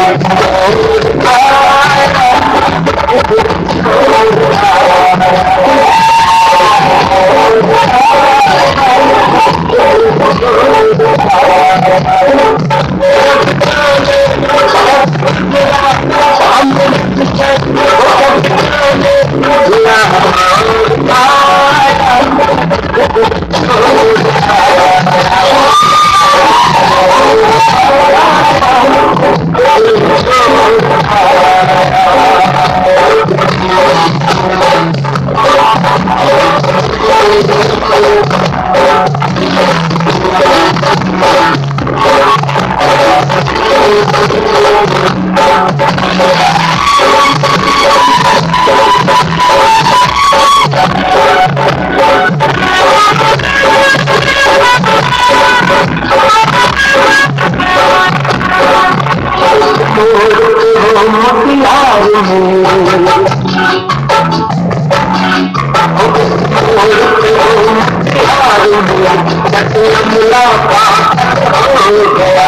Oh, R Allah